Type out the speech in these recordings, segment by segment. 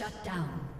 Shut down.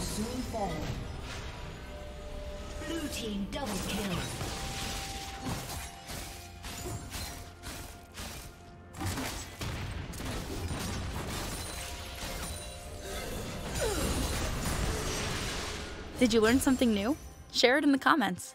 Soon fall. Blue team double kill. Did you learn something new? Share it in the comments.